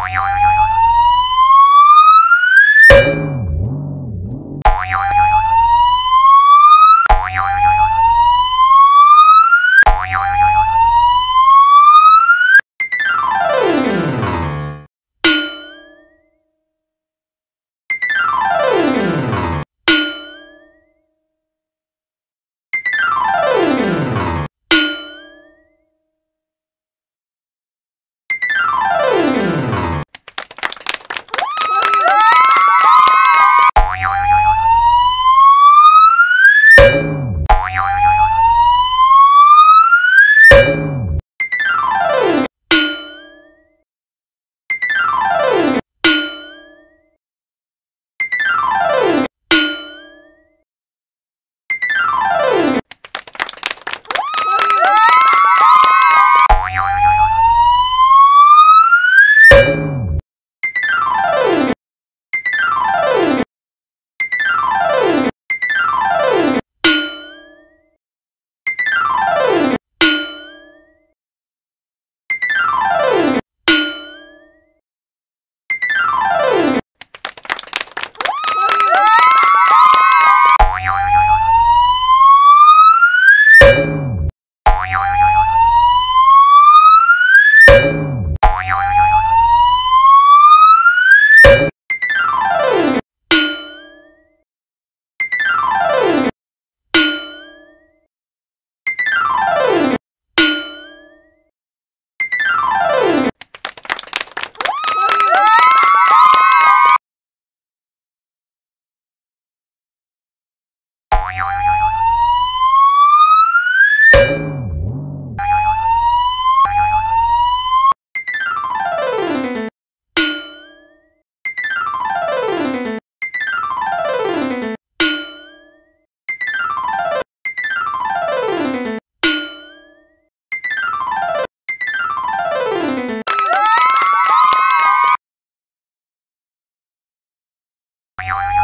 Yo, yo, yo, yo. Yeah.